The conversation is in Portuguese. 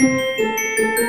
Música